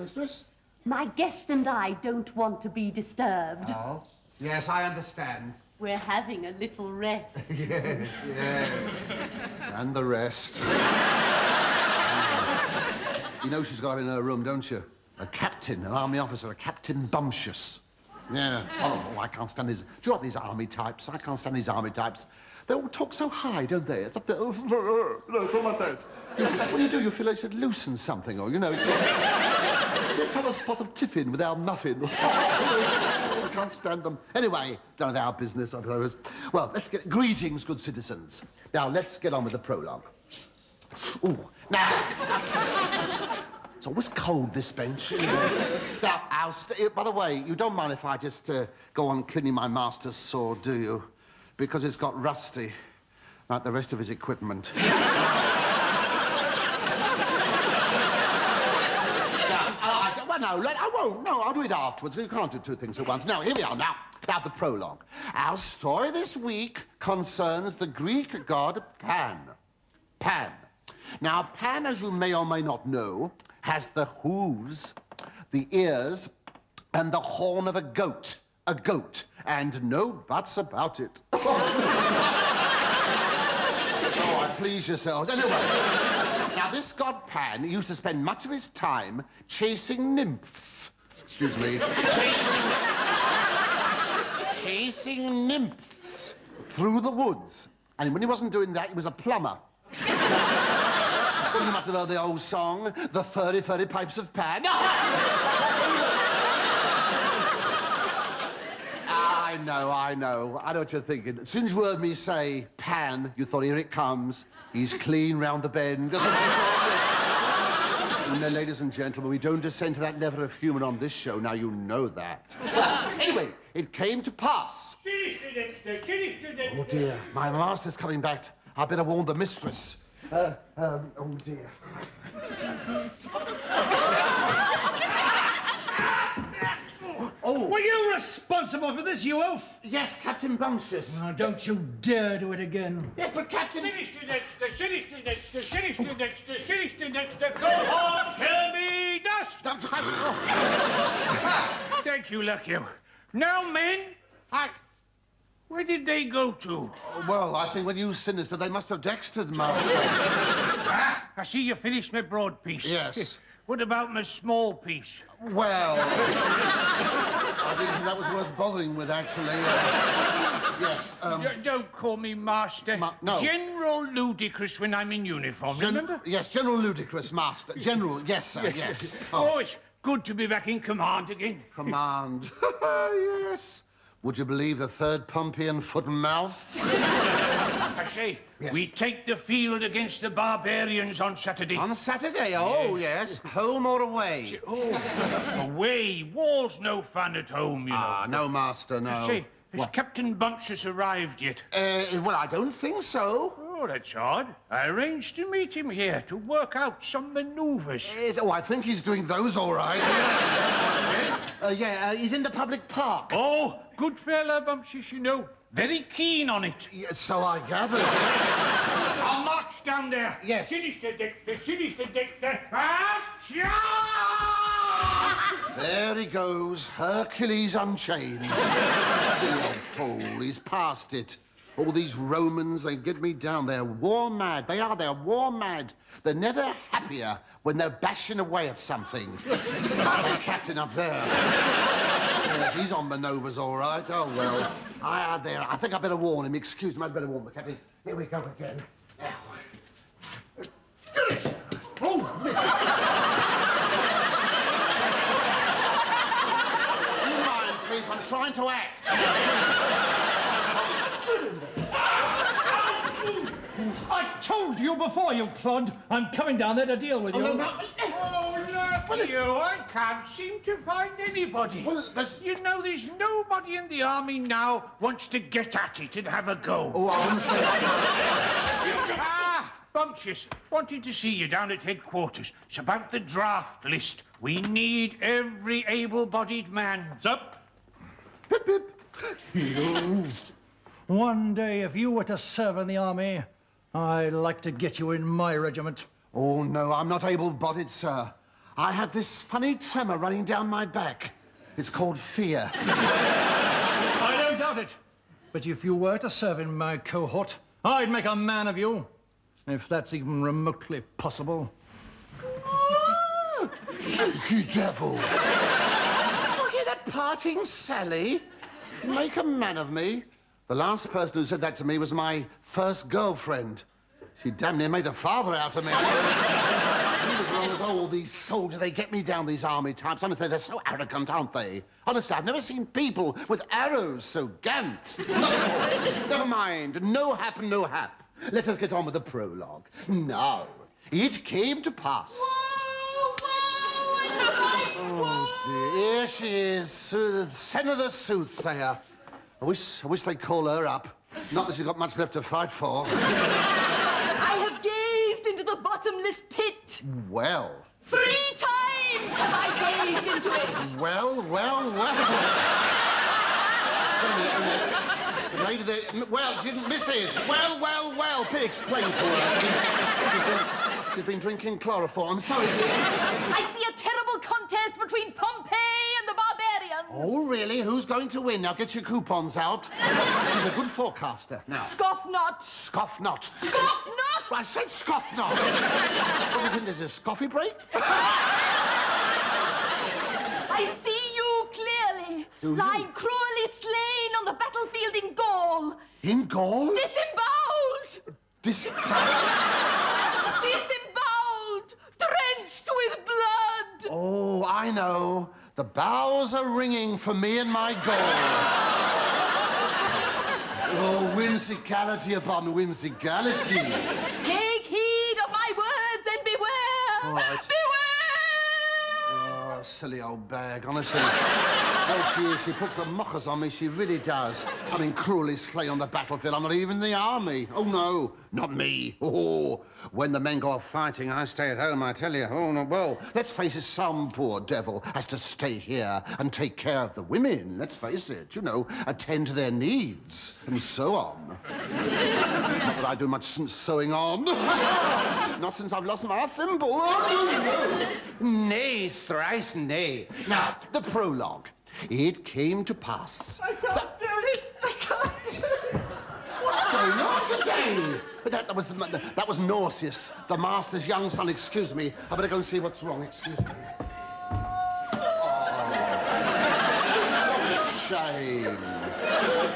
mistress? My guest and I don't want to be disturbed. Oh, yes, I understand. We're having a little rest. yes, yes. and the rest. you know she's got in her room, don't you? A captain, an army officer, a Captain Bumptious. Yeah. Oh, I can't stand these. Do you know what these army types? I can't stand these army types. They all talk so high, don't they? It's up there. no, it's all like that. What do you do? You feel like you should loosen something, or, you know, it's... Let's have a spot of tiffin with our muffin. I can't stand them. Anyway, none of our business, I suppose. Well, let's get... Greetings, good citizens. Now, let's get on with the prologue. Ooh, now, it's always cold, this bench. now, I'll st- by the way, you don't mind if I just uh, go on cleaning my master's sword, do you? Because it's got rusty, like the rest of his equipment. no, I won't. No, I'll do it afterwards. You can't do two things at once. Now, here we are. Now, now the prologue. Our story this week concerns the Greek god Pan. Pan. Now, Pan, as you may or may not know, has the hooves, the ears, and the horn of a goat. A goat. And no buts about it. oh, please yourselves. Anyway, now this god Pan used to spend much of his time chasing nymphs. Excuse me. chasing... chasing nymphs through the woods. And when he wasn't doing that, he was a plumber. You must have heard the old song, The Furry Furry Pipes of Pan. I know, I know. I know what you're thinking. As soon as you heard me say Pan, you thought, here it comes. He's clean round the bend. No, ladies and gentlemen, we don't descend to that level of humour on this show. Now you know that. anyway, it came to pass. Oh, dear. My master's coming back. I better warn the mistress. Uh, um, oh dear. Were you responsible for this, you oaf? Yes, Captain Bumptious. Oh, don't you dare do it again. Yes, but Captain... Sinister Dexter, Sinister Dexter, Sinister Dexter, Sinister Dexter, go on, tell me dust! Thank you, Lucky. Now, men, I... Where did they go to? Well, I think when you sinister, they must have dextered, Master. ah, I see you finished my broad piece. Yes. What about my small piece? Well, I didn't think that was worth bothering with, actually. Uh, yes, um... don't call me Master. Ma no. General Ludicrus when I'm in uniform, Gen remember? Yes, General Ludicrus, Master. General, yes, sir, yes. yes. Oh. oh, it's good to be back in command again. Command. yes. Would you believe the third Pompeian foot and mouth? I say, yes. we take the field against the barbarians on Saturday. On Saturday? Oh, yes. yes. Home or away? Oh, away. War's no fun at home, you know. Ah, no, Master, no. I say, has what? Captain Bumptious arrived yet? Uh, well, I don't think so. Oh, that's odd. I arranged to meet him here to work out some manoeuvres. Yes, oh, I think he's doing those all right, yes. uh, yeah, uh, he's in the public park. Oh, good fella, Bumptious, you know. Very keen on it. Yes, so I gathered, yes. I'll march down there. Yes. Sinister Dexter, Sinister Dexter! There he goes, Hercules Unchained. See, old fool, he's past it. All these Romans, they get me down. They're war mad. They are. They're war mad. They're never happier when they're bashing away at something. like the captain up there. He's on manoeuvres, all right. Oh, well. I had there. I think I better warn him. Excuse me, I'd better warn the captain. Here we go again. Oh, miss. Do you mind, please? I'm trying to act. I told you before, you clod. I'm coming down there to deal with oh, you. Oh, no, oh well, you. I can't seem to find anybody. Well, there's... You know, there's nobody in the army now wants to get at it and have a go. Oh, I wouldn't say that. ah, Bumptious, wanted to see you down at headquarters. It's about the draft list. We need every able-bodied man. What's up? Pip, pip. One day, if you were to serve in the army, I'd like to get you in my regiment. Oh, no, I'm not able-bodied, sir. I have this funny tremor running down my back. It's called fear. I don't doubt it. But if you were to serve in my cohort, I'd make a man of you. If that's even remotely possible. Cheeky devil. So hear that parting Sally? Make a man of me. The last person who said that to me was my first girlfriend. She damn near made a father out of me. Long all these soldiers, they get me down, these army types. Honestly, they're so arrogant, aren't they? Honestly, I've never seen people with arrows so gant. Not at all. Never mind. No hap, no hap. Let us get on with the prologue. Now, it came to pass. Whoa, Oh, dear. Here she is, uh, Senna the Soothsayer. I wish, I wish they'd call her up. Not that she's got much left to fight for. I have gazed into the bottomless Well, Three times have I gazed into it. well, well, well. Wait a minute, wait a minute. The lady there, well, she didn't, Mrs. Well, well, well. Please explain to her. She's been, she's been, drinking chloroform. I'm sorry, dear. I see a terrible contest between Pompey the. Oh, really? Who's going to win? Now get your coupons out. She's a good forecaster. Now, Scoff not. scoff not. Scoff not. I said scoff not. what do you think? There's a scoffy break? I see you clearly. Do you? lying cruelly slain on the battlefield in Gaul. In Gaul? Disemboweled. Disemboweled? Disemboweled. Drenched with blood. Oh, I know. The bells are ringing for me and my Gaul. Oh, whimsicality upon whimsicality. Take heed of my words and beware. All right. Silly old bag, honestly. There she is. She puts the mockers on me. She really does. I mean, cruelly slain on the battlefield. I'm not even in the army. Oh, no. Not me. Oh, when the men go off fighting, I stay at home, I tell you. Oh, no. Well, let's face it, some poor devil has to stay here and take care of the women. Let's face it. You know, attend to their needs and so on. not that I do much since sewing on. not since I've lost my thimble. Oh, no. Nay, thrice nay. Now, the prologue. It came to pass. I can't do it. I can't do it. What's going on today? That, that was the, that was Nausius, the master's young son. Excuse me. I better go and see what's wrong. Excuse me. Oh, what a shame.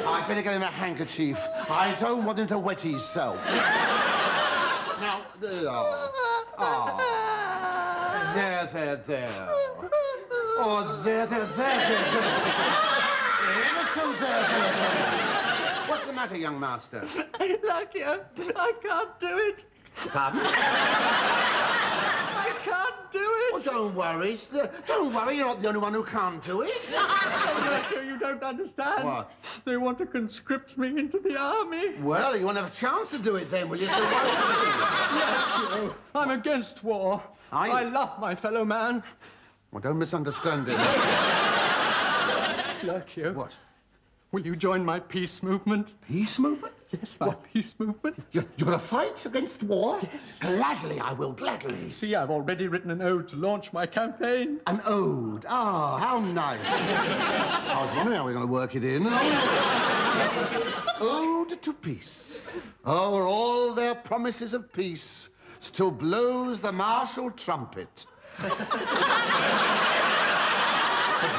I better get him a handkerchief. I don't want him to wet himself. Now, oh, oh. there, there, there. Oh, there, there, there, there. Ever so there, there, there. What's the matter, young master? Lurcio, I can't do it. Pardon? I can't Oh, don't worry. Don't worry, you're not the only one who can't do it. You don't understand. What? They want to conscript me into the army. Well, you won't have a chance to do it then, will you? So why Lurcio, I'm against war. You? I love my fellow man. Well, don't misunderstand him. Lurcio, What? will you join my peace movement? Peace movement? Yes, my peace movement. You're, you're going to fight against war? Yes. Gladly, I will, gladly. See, I've already written an ode to launch my campaign. An ode. Ah, how nice. I was wondering how we are going to work it in. Oh, ode to peace. O'er all their promises of peace still blows the martial trumpet. but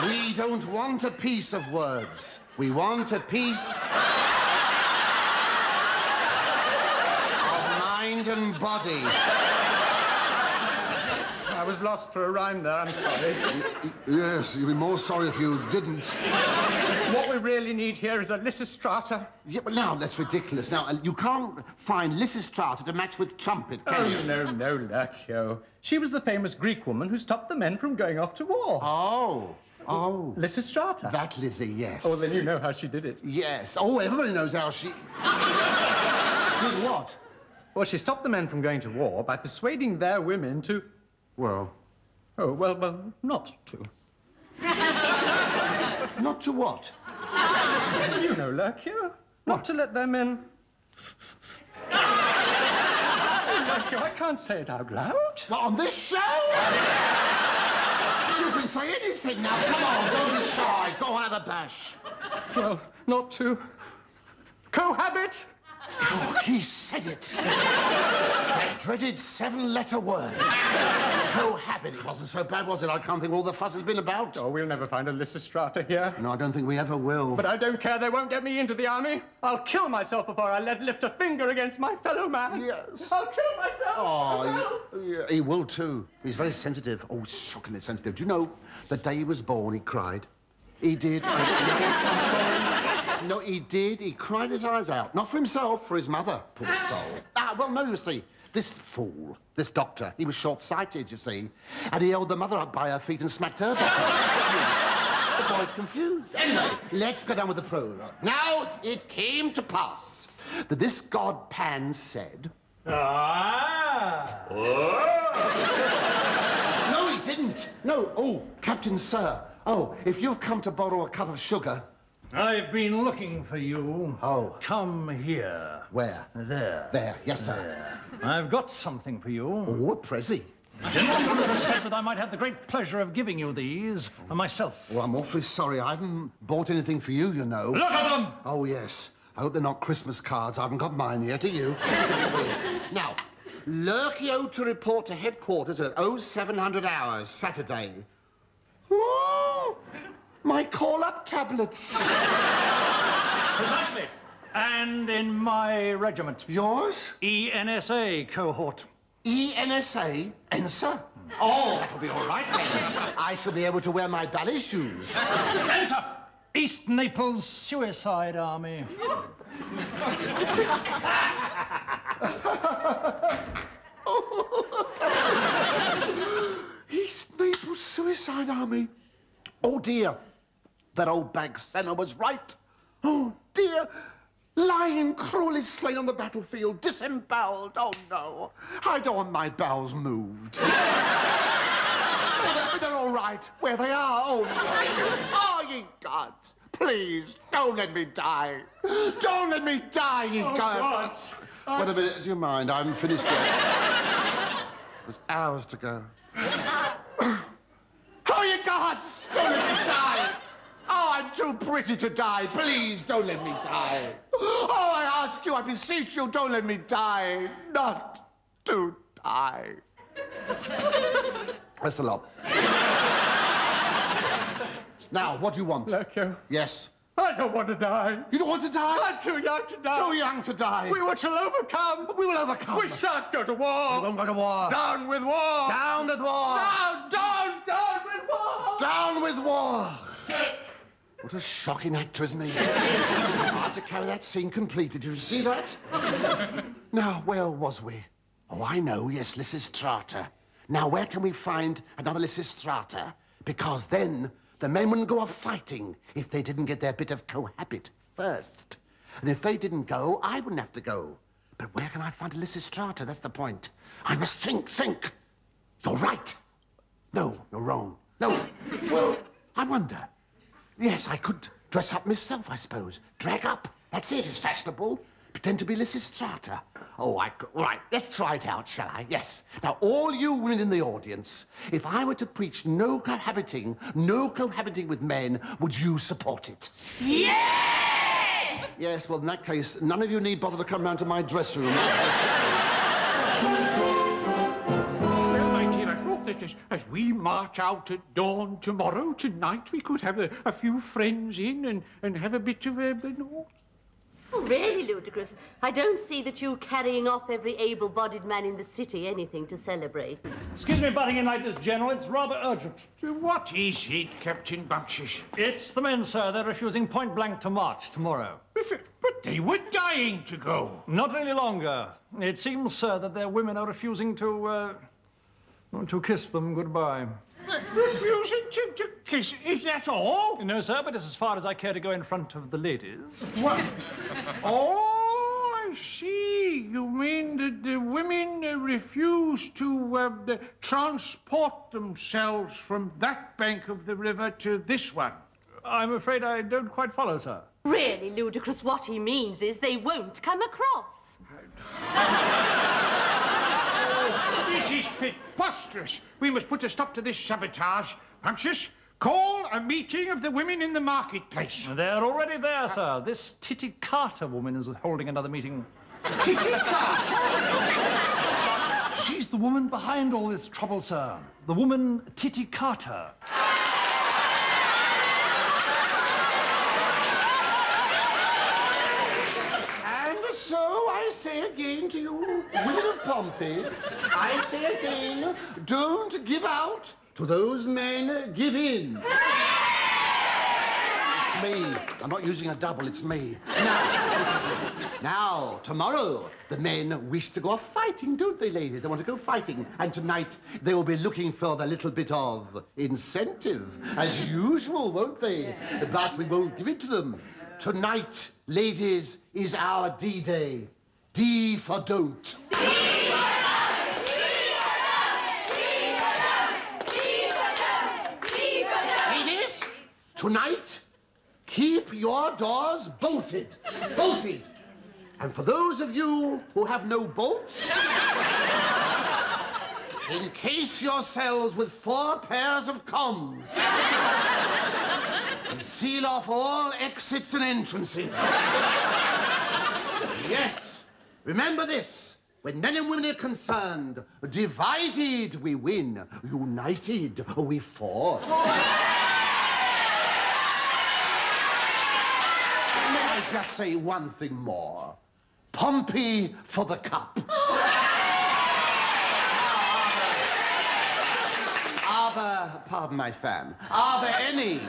we don't want a piece of words. We want a peace of body. I was lost for a rhyme there, I'm sorry. Yes, you'd be more sorry if you didn't. what we really need here is a Lysistrata. Yeah, but now that's ridiculous. Now, uh, you can't find Lysistrata to match with trumpet, can Oh, you? no, no, Lurcio. She was the famous Greek woman who stopped the men from going off to war. Oh, oh. Lysistrata. That Lizzie, yes. Oh, then you know how she did it. Yes. Oh, everybody knows how she... Did what? Well, she stopped the men from going to war by persuading their women to. Well, Oh, well, well, not to. not to what? You know, Lurcio. Not to let their men. oh, Lurcio, I can't say it out loud. Not on this show? You can say anything now. Come on, don't be shy. Go on, have a bash. Well, not to cohabit. Oh, he said it. that dreaded seven-letter word. Cohabit. It wasn't so bad, was it? I can't think all the fuss has been about. Oh, we'll never find a Lysistrata here. No, I don't think we ever will. But I don't care. They won't get me into the army. I'll kill myself before I let lift a finger against my fellow man. Yes. I'll kill myself. Oh, he, yeah, he will too. He's very sensitive. Oh, shockingly sensitive. Do you know, the day he was born, he cried. He did. I, I'm sorry. No, he did. He cried his eyes out. Not for himself, for his mother. Poor soul. Ah, well, no, you see. This fool, this doctor, he was short-sighted, you see. And he held the mother up by her feet and smacked her bottom. the boy's confused. Anyway, let's go down with the prologue. Now, it came to pass that this god Pan said... Ah! No, he didn't. No. Oh, Captain Sir. Oh, if you've come to borrow a cup of sugar. I've been looking for you. Oh. Come here. Where? There. There. Yes, sir. There. I've got something for you. Oh, a Prezi. General Mother said that I might have the great pleasure of giving you these myself. Well, I'm awfully sorry. I haven't bought anything for you, you know. Look at them! Oh, yes. I hope they're not Christmas cards. I haven't got mine yet, do you? now, Lurcio to report to headquarters at 0700 hours, Saturday. Oh, my call-up tablets. Precisely. And in my regiment, Yours? ENSA cohort. ENSA? ENSA? Hmm. Oh, that'll be all right then. I shall be able to wear my ballet shoes. ENSA! East Naples Suicide Army. East Naples Suicide Army. Oh dear, that old bag Senna was right. Oh dear, lying cruelly slain on the battlefield, disemboweled. Oh no, I don't want my bowels moved. oh, they're, they're all right where they are. Oh. Oh, ye gods, please don't let me die. Don't let me die, ye oh, gods. Wait a minute, do you mind? I haven't finished yet. There's hours to go. Oh, you gods! Don't let me die! Oh, I'm too pretty to die. Please, don't let me die. Oh, I ask you, I beseech you, don't let me die. Not to die. That's a lot. now, what do you want? Lurcio, Yes. I don't want to die. You don't want to die? I'm too young to die. Too young to die. We shall overcome. We will overcome. We shan't go to war. We won't go to war. Down with war. Down with war. Down, down, down with war. Down with war! What a shocking actor, isn't he? Hard to carry that scene complete. Did you see that? now, where was we? Oh, I know. Yes, Lysistrata. Now, where can we find another Lysistrata? Because then the men wouldn't go off fighting if they didn't get their bit of cohabit first. And if they didn't go, I wouldn't have to go. But where can I find a Lysistrata? That's the point. I must think, think. You're right. No, you're wrong. No. Well, I wonder. Yes, I could dress up myself, I suppose. Drag up. That's it. It's fashionable. Pretend to be Lysistrata. Oh, I could. Right, let's try it out, shall I? Yes. Now, all you women in the audience, if I were to preach no cohabiting, no cohabiting with men, would you support it? Yes! Yes, well, in that case, none of you need bother to come round to my dressing room. As, as we march out at dawn tomorrow, tonight, we could have a, a few friends in and, and have a bit of a... You know, Oh, really ludicrous. I don't see that you carrying off every able-bodied man in the city anything to celebrate. Excuse me butting in like this, General. It's rather urgent. what is it, Captain Bumptious? It's the men, sir. They're refusing point blank to march tomorrow. But they were dying to go. Not any longer. It seems, sir, that their women are refusing to, uh, to kiss them goodbye. Refusing to, to kiss. Is that all? No, sir, but it's as far as I care to go in front of the ladies. What? oh, I see. You mean that the women refuse to uh, the- transport themselves from that bank of the river to this one? I'm afraid I don't quite follow, sir. Really ludicrous. What he means is they won't come across. Is preposterous. We must put a stop to this sabotage. Bumptious, call a meeting of the women in the marketplace. They're already there, sir. This Titty Carter woman is holding another meeting. Titty Carter? She's the woman behind all this trouble, sir. The woman Titty Carter. And so I say again to you, women of Pompeii, I say again, don't give out to those men give in. It's me. I'm not using a double, it's me. Now, now, tomorrow, the men wish to go off fighting, don't they, ladies? They want to go fighting. And tonight, they will be looking for the little bit of incentive, as usual, won't they? But we won't give it to them. Tonight, ladies, is our D-Day. D for don't. Ladies, tonight, keep your doors bolted. Bolted. And for those of you who have no bolts, encase yourselves with four pairs of comms. and seal off all exits and entrances. yes, remember this. When men and women are concerned, divided we win, united we fall. May I just say one thing more? Pompey for the cup. Are there, pardon my fan, are there any?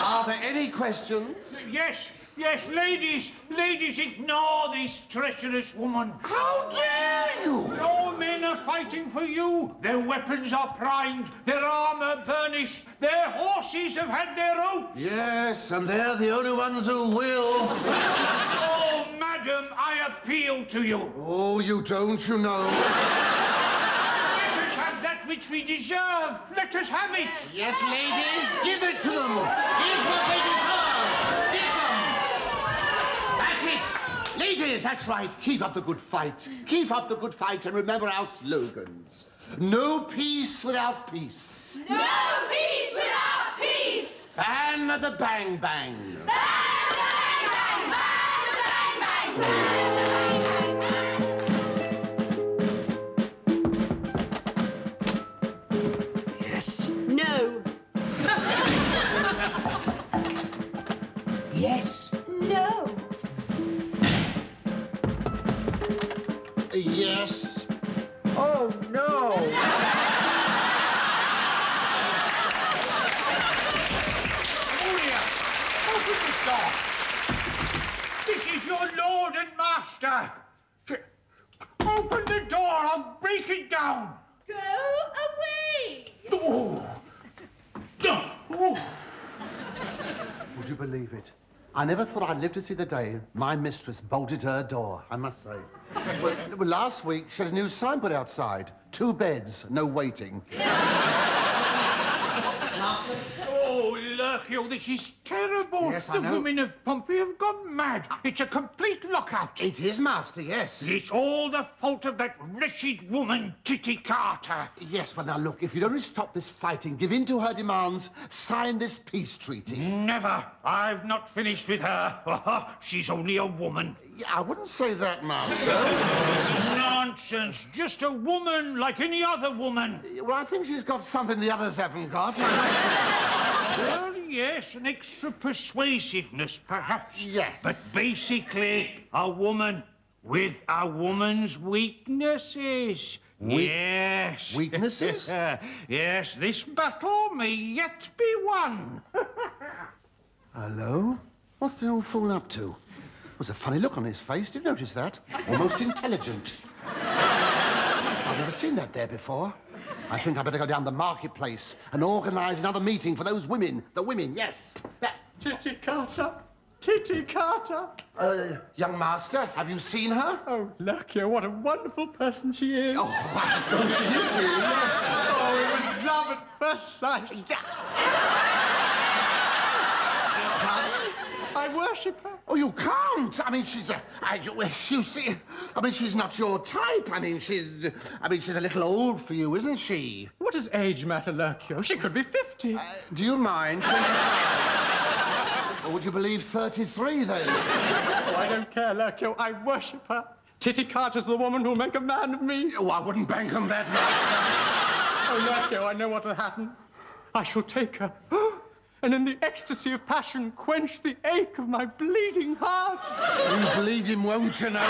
Are there any questions? Yes, yes, ladies, ladies, ignore this treacherous woman. How dare you? Your men are fighting for you. Their weapons are primed, their armor burnished, their horses have had their oats. Yes, and they're the only ones who will. Oh, madam, I appeal to you. Oh, you don't, you know. Let us have that which we deserve. Let us have it. Yes, ladies, give it to them. Give what they deserve. Give them. That's it. Ladies, that's right. Keep up the good fight. Keep up the good fight and remember our slogans. No peace without peace. No peace without peace! And the bang bang. Bang, bang, bang, bang, bang, bang. Yes. No. Yes. No. Yes. Oh, no. Julia, open this door. This is your lord and master. Open the door, I'll break it down. Go away! Oh. Oh. Would you believe it? I never thought I'd live to see the day my mistress bolted her door, I must say. Well, last week, she had a new sign put outside. Two beds, no waiting. Oh, Lurcio, this is terrible. Yes, I the know. women of Pompeii have gone mad. It's a complete lockout. It is, Master, yes. It's all the fault of that wretched woman, Titty Carter. Yes, well, now look, if you'd only stop this fighting, give in to her demands, sign this peace treaty. Never. I've not finished with her. She's only a woman. Yeah, I wouldn't say that, Master. Nonsense. Just a woman like any other woman. well, I think she's got something the others haven't got. I must say. Well, yes, an extra persuasiveness, perhaps. Yes. But basically, a woman with a woman's weaknesses. Weak- yes. Weaknesses? yes, this battle may yet be won. Hello? What's the old fool up to? Was a funny look on his face. Did you notice that? Almost intelligent. I've never seen that there before. I think I better go down the marketplace and organise another meeting for those women. The women, yes. Yeah. Titty Carter. Titty Carter. Uh, young master, have you seen her? Oh, Lurcio, what a wonderful person she is. Oh, I suppose she is really, yes. Oh, it was love at first sight. I worship her. Oh, you can't. I mean, she's a. I, you see, I mean, she's not your type. I mean, she's. I mean, she's a little old for you, isn't she? What does age matter, Lurcio? She could be 50. Uh, do you mind 25? or would you believe 33 then? Oh, I don't care, Lurcio. I worship her. Titty Carter's the woman who'll make a man of me. Oh, I wouldn't bank on that, Master. Oh, Lurcio, I know what will happen. I shall take her. And in the ecstasy of passion, quench the ache of my bleeding heart. You bleed him, won't you know?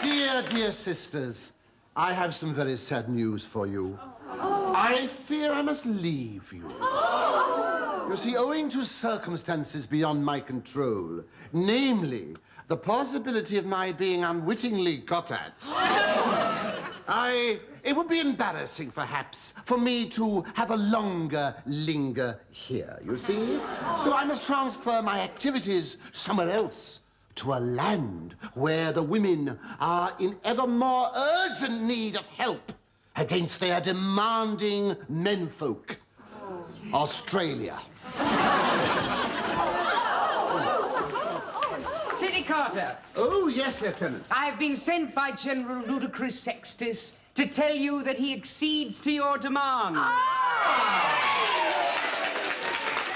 Dear, dear sisters, I have some very sad news for you. I fear I must leave you. You see, owing to circumstances beyond my control, namely the possibility of my being unwittingly got at, I. It would be embarrassing, perhaps, for me to have a longer linger here, you see? So I must transfer my activities somewhere else to a land where the women are in ever more urgent need of help against their demanding menfolk. Oh, Australia. Titty Carter, Oh, yes, Lieutenant. I have been sent by General Ludicrus Sextus to tell you that he accedes to your demands.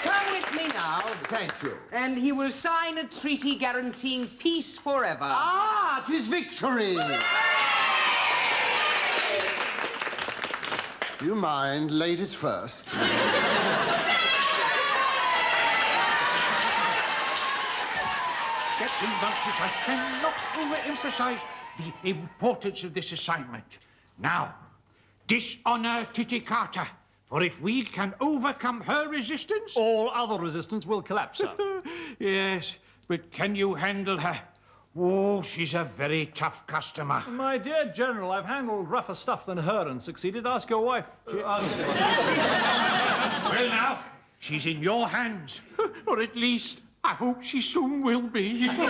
Come with me now, Thank you. and he will sign a treaty guaranteeing peace forever. Ah, 'tis victory! Do you mind ladies first? Captain Bumptious, I cannot overemphasize the importance of this assignment. Now, dishonor Titty Carter, for if we can overcome her resistance... All other resistance will collapse, sir. yes, but can you handle her? Oh, she's a very tough customer. My dear General, I've handled rougher stuff than her and succeeded. Ask your wife. Uh, ask Well, now, she's in your hands. or at least, I hope she soon will be.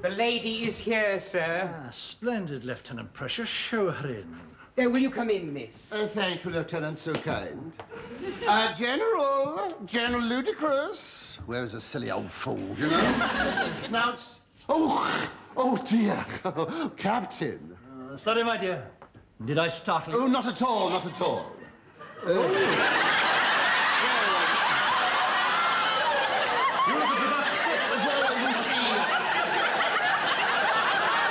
The lady is here, sir. Ah, splendid, Lieutenant Precious. Show her in. Uh, will you come in, miss? Uh, thank you, Lieutenant, so kind. Uh, General, General Ludicrus. Where is a silly old fool, do you know? now it's... Oh, oh dear. Captain. Uh, sorry, my dear. Did I startle you? Oh, not at all, not at all. You look a bit upset. Well, you see...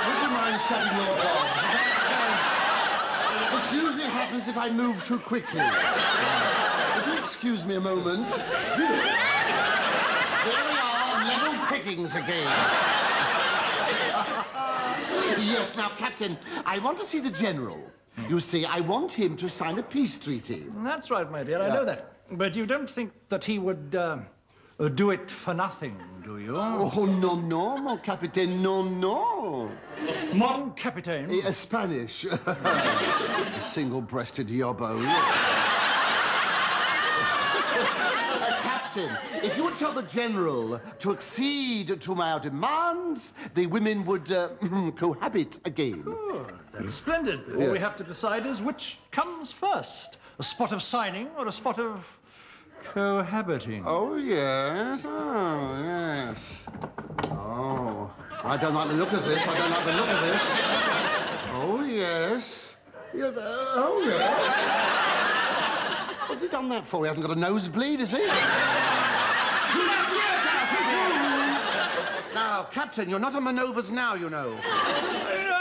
Would you mind shutting your? That, uh, this usually happens if I move too quickly. Would you excuse me a moment? There we are, level pickings again. yes, now, Captain, I want to see the General. You see, I want him to sign a peace treaty. That's right, my dear. I know that. But you don't think that he would uh, do it for nothing, do you? Oh, no, no, mon capitaine, no, no. Mon capitaine. Uh, Spanish. A single-breasted yobbo. Uh, Captain, if you would tell the General to accede to my demands, the women would uh, cohabit again. Oh, That's splendid. All Yeah. we have to decide is which comes first a spot of signing or a spot of cohabiting. Oh, yes. Oh, yes. Oh, I don't like the look of this. I don't like the look of this. Oh, yes. Yes. uh, oh, yes. What's he done that for? He hasn't got a nosebleed, has he? now, Captain, you're not on manoeuvres now, you know.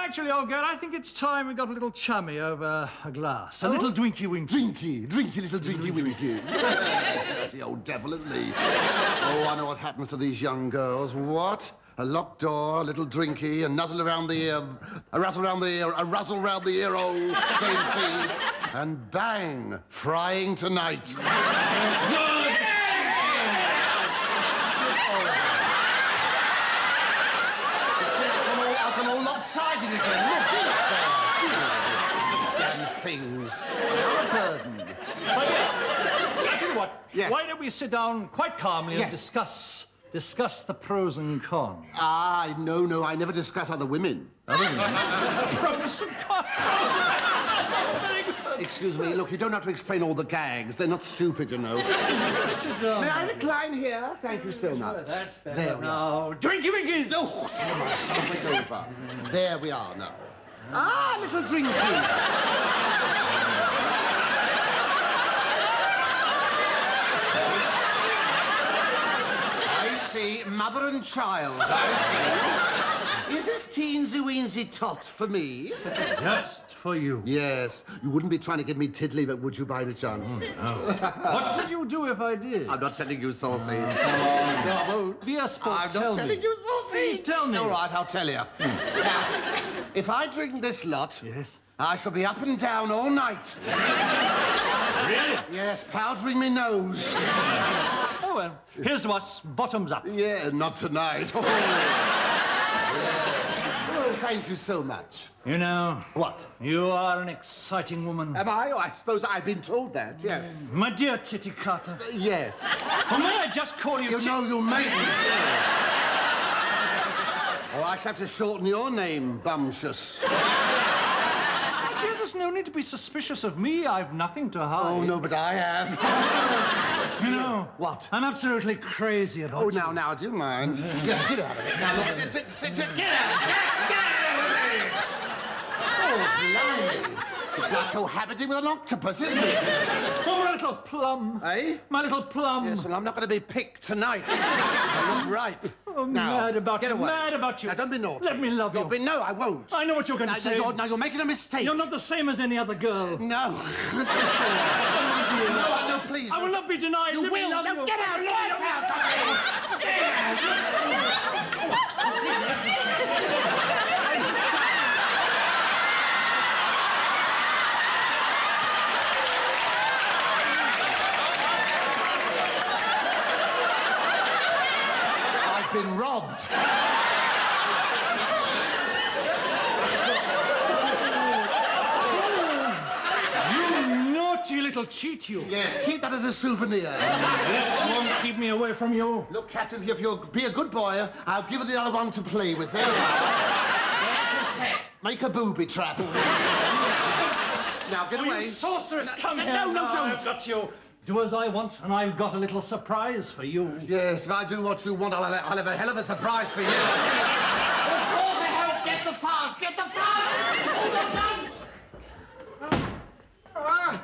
Actually, old girl, I think it's time we got a little chummy over a glass. A oh? little dwinky winky. Drinky, drinky little drinky winkies. Dirty old devil, isn't he? Oh, I know what happens to these young girls. What? A locked door, a little drinky, a nuzzle around the ear, a razzle around the ear, a razzle round the ear, oh, same thing. And bang, frying tonight. I've gone all, I've gone all lopsided again. Look, look there. Damn things. They're a burden. My dear, I tell you what, Yes. why don't we sit down quite calmly and Yes. discuss discuss the pros and cons. Ah, no, no, I never discuss other women. pros and cons. That's very. Excuse me, look, you don't have to explain all the gags. They're not stupid, you know. Sit down. May I recline here? Thank you so much. That's better There we are. now. Drinky winkies! Oh, tell me, stuff it over. There we are now. Ah, little drinkies. I see mother and child, I see. Is this teensy weensy tot for me? Just for you. Yes. You wouldn't be trying to give me tiddly, but would you by any chance? Mm, what would you do if I did? I'm not telling you, Saucy. no, I won't. Be a sport, I'm tell not me. telling you, Saucy. Please tell me. All right, I'll tell you. Hmm. now, if I drink this lot, Yes? I shall be up and down all night. Really? Yes, powdering me nose. Oh, well. Here's to us. Bottoms up. Yeah, not tonight. Thank you so much. You know, What? you are an exciting woman. Am I? Oh, I suppose I've been told that, yes. My dear Titty Carter. Uh, yes. Or may I just call you You know you made it. Oh, I shall have to shorten your name, Bumshus. My dear, there's no need to be suspicious of me. I've nothing to hide. Oh, no, but I have. You know, What? I'm absolutely crazy about Oh, you. now, now, do you mind? Yes, get out of it. Now, look, it's, it's, it's, get out, get, get out of it! Oh, blimey. It's like cohabiting with an octopus, isn't it? Oh, my little plum. Eh? My little plum. Yes, well, I'm not going to be picked tonight. I look ripe. I'm Oh, mad about get you, away. mad about you. Now, don't be naughty. Let me love You'll you. Be, no, I won't. I know what you're going to say. You're, now, you're making a mistake. You're not the same as any other girl. No, that's for sure. no, no, please. I will not be denied. You Let will. love No, you. get out, get out, I've been robbed. You naughty little cheat, you. Yes, keep that as a souvenir. This won't keep me away from you. Look, Captain, if you'll be a good boy, I'll give you the other one to play with. There. There's the set. Make a booby trap. now, get Oh, away. you sorceress, come no, here. no, now. don't. I've got you. Do as I want, and I've got a little surprise for you. Yes, if I do what you want, I'll, I'll have a hell of a surprise for you. oh, call for help! Get the fires! Get the fires! Ah,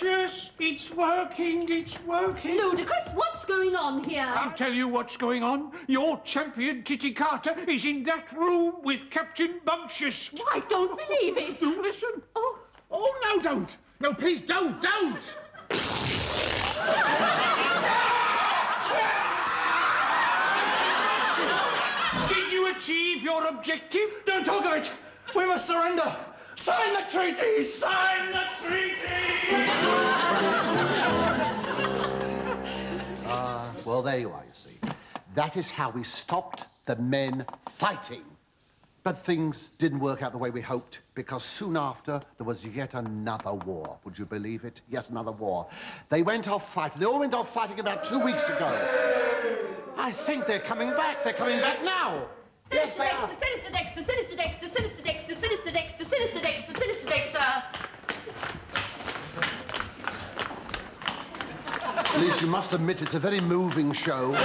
precious, it's working, it's working. Ludicrus, what's going on here? I'll tell you what's going on. Your champion, Titty Carter, is in that room with Captain Bumptious. I don't believe it. Do listen. Oh, Oh, no, don't! No, please, don't, don't! Did you achieve your objective? Don't talk of it. We must surrender. Sign the treaty. Sign the treaty. Well, there you are, you see. That is how we stopped the men fighting. But things didn't work out the way we hoped, because soon after, there was yet another war. Would you believe it? Yet another war. They went off fighting. They all went off fighting about two weeks ago. I think they're coming back. They're coming back now. Yes, they are. Sinister Dexter, Sinister Dexter, Sinister Dexter, Sinister Dexter, Sinister Dexter, Sinister Dexter. At least you must admit it's a very moving show. Who's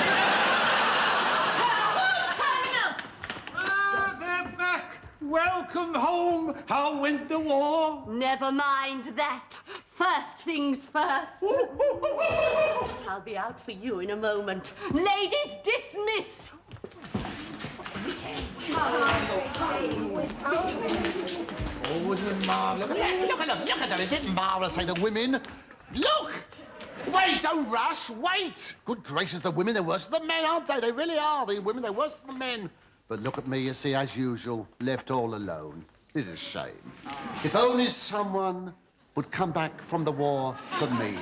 telling us? Ah, they're back. Welcome home. How went the war? never mind that. First things first. I'll be out for you in a moment. Ladies, dismiss. Oh, wasn't it marvellous? Look, look at them, look at them. Isn't it marvellous, say the women? Look! Wait, don't rush, wait! Good gracious, the women, they're worse than the men, aren't they? They really are. The women, they're worse than the men. But look at me, you see, as usual, left all alone. It is a shame. If only someone would come back from the war for me.